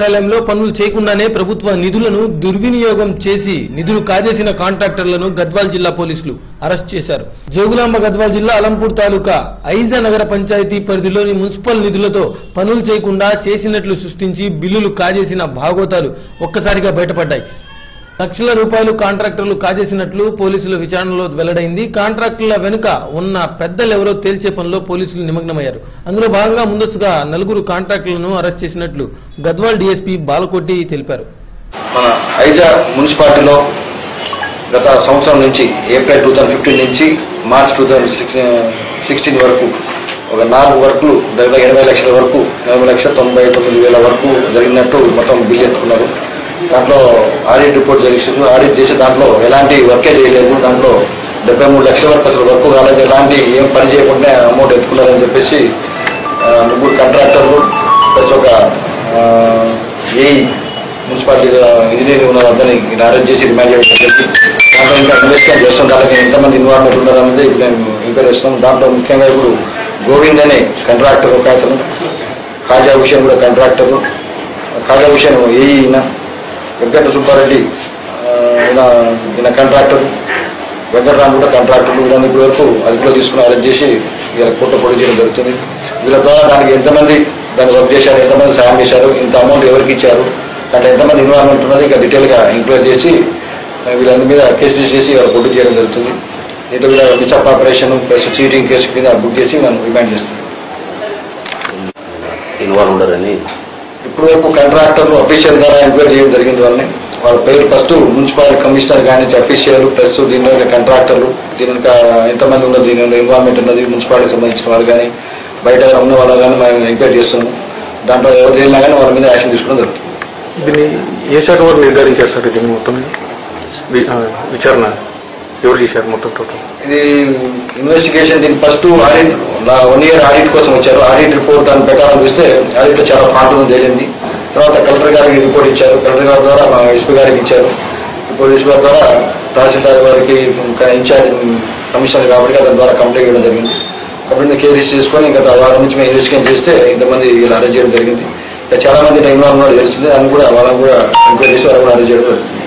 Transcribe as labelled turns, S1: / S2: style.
S1: కార్యాలయంలో పనులు చేయకుండానే ప్రభుత్వ నిధులను దుర్వినియోగం చేసి నిధులు కాజేసిన కాంట్రాక్టర్లను గద్వాల్ జిల్లా పోలీసులు అరెస్ట్ చేశారు. జోగులాంబ గద్వాల్ జిల్లా అలంపూర్ తాలూకా ఐజా నగర పంచాయతీ పరిధిలోని మున్సిపల్ నిధులతో పనులు చేయకుండా చేసినట్లు సృష్టించి బిల్లులు కాజేసిన భాగోతాలు ఒక్కసారిగా బయటపడ్డాయి. లక్షల రూపాయలు కాంట్రాక్టర్లు కాజేసినట్లు పోలీసుల విచారణలో వెల్లడైంది. కాంట్రాక్టర్ల వెనుక ఉన్న పెద్దలెవరో తేల్చే పనిలో పోలీసులు నిమగ్నమయ్యారు. అందులో భాగంగా ముందస్తుగా నలుగురు కాంట్రాక్టర్లను అరెస్ట్ చేసినట్లు గద్వాల్ డీఎస్పీ బాలకోటి తెలిపారు.
S2: మన ఐజా మున్సిపాలిటీలో గత సంవత్సరం నుంచి ఏప్రిల్ టూ థౌజండ్ ఫిఫ్టీన్ నుంచి మార్చ్ టూ థౌజండ్ సిక్స్టీన్ వరకు ఒక నాలుగు వర్కులు దగ్గర ఎనభై లక్షల వరకు ఎనభై లక్షల తొంభై తొమ్మిది వేల వరకు జరిగినట్టు మొత్తం బిల్ ఎత్తుకున్నారు. దాంట్లో ఆడిట్ రిపోర్ట్ జరిగింది ఆడిట్ చేసి దాంట్లో ఎలాంటి వర్కే చేయలేదు. దాంట్లో డెబ్బై మూడు లక్షల వరకు అసలు వర్క్ కాలేదు. ఎలాంటి ఏం పని చేయకుండా అమౌంట్ ఎత్తుకున్నారని చెప్పేసి ముగ్గురు కాంట్రాక్టర్లు ప్లస్ ఒక ఏ మున్సిపాలిటీ ఇంజనీరింగ్ ఉన్న వాళ్ళని ఈయన అరెస్ట్ చేసి రిమాండ్ చేయడం చెప్పి దాంట్లో ఇంకా ఇన్వెస్టిగేట్ చేస్తాం. దాంట్లో ఎంతమంది ఇన్వాల్వ్మెంట్ ఉన్నారన్నది ఇప్పుడు మేము ఎంక్వైరీ చేస్తున్నాం. దాంట్లో ముఖ్యంగా ఇప్పుడు గోవింద్ అనే కాంట్రాక్టర్ ఒక అతను. ఖాజా హుషేన్ కూడా కాంట్రాక్టర్ ఖాజా హుషేన్ ఏఈ వెంకట సుబ్బారెడ్డి ఈయన ఈయన కాంట్రాక్టర్ వెంకటరామ్ కూడా కాంట్రాక్టర్లు వీళ్ళని వరకు అదుపులో తీసుకుని అరెస్ట్ చేసి వీళ్ళ పూట పొడి చేయడం జరుగుతుంది. వీళ్ళ ద్వారా దానికి ఎంతమంది దాన్ని వర్క్ చేశారు ఎంతమంది సాయం చేశారు ఇంత అమౌంట్ ఎవరికి ఇచ్చారు దాంట్లో ఎంతమంది ఇన్వాల్వ్మెంట్ ఉన్నది ఇంకా డీటెయిల్గా ఎంక్వైరీ చేసి వీళ్ళందరి మీద కేసు రిజిస్టర్ చేసి వాళ్ళ పొడి చేయడం జరుగుతుంది. ఇంత వీళ్ళ మిచప్ ఆపరేషన్ ప్లస్ చీటింగ్ కేసు మీద బుక్ చేసి మనం రిమాండ్ చేస్తాం.
S3: ఇన్వాల్వ్ ఉండరని
S2: ఇప్పుడు వరకు కాంట్రాక్టర్లు అఫీషియల్ ద్వారా ఎంక్వైరీ చేయడం జరిగింది వాళ్ళని. వాళ్ళ పేరు ఫస్ట్ మున్సిపల్ కమిషనర్ కానీ అఫీషియల్ ప్లస్ దీనిలో కాంట్రాక్టర్లు దీని ఎంతమంది ఉన్నది దీని ఇన్వాల్వ్మెంట్ ఉన్నది మున్సిపాలిటీకి సంబంధించిన వాళ్ళు కానీ బయట ఉన్న వాళ్ళు కానీ మనం ఎంక్వైరీ చేస్తున్నాము దాంట్లో ఎవరు తేలినా కానీ వాళ్ళ మీద యాక్షన్ తీసుకోవడం జరుగుతుంది.
S4: దీన్ని ఏ శాఖ వారు నిర్ధారించారు సార్ దీన్ని మొత్తం విచారణ? ఎవరు చేశారు మొత్తం టోటల్
S2: ఇది ఇన్వెస్టిగేషన్ దీని first audit one year audit కోసం వచ్చారు. ఆడిట్ రిపోర్ట్ దాని ప్రకారం చూస్తే ఆడిట్లో చాలా ఫాల్ట్ ఉంది తేలింది తర్వాత కలెక్టర్ గారికి రిపోర్ట్ ఇచ్చారు. కలెక్టర్ గారి ద్వారా మా ఎస్పీ గారికి ఇచ్చారు. ఇప్పుడు ఎస్పీ గారి ద్వారా తహసీల్దార్ గారికి ఇంకా ఇన్ఛార్జ్ కమిషనర్ కాబట్టి అతని ద్వారా కంప్లైంట్ ఇవ్వడం జరిగింది. కంప్లైంట్ కేసు రిజిస్టర్ చేసుకొని గత వారం నుంచి మేము ఇన్వెస్టిగేషన్ చేస్తే ఇంతమంది ఇలా అరెస్ట్ చేయడం జరిగింది. ఇంకా చాలా మంది ఇన్వాల్వ్ ఉన్నారు తెలుస్తుంది అని కూడా వాళ్ళని కూడా ఎంక్వైరీ చేసి వాళ్ళని కూడా అరెస్ట్ చేయడం జరుగుతుంది.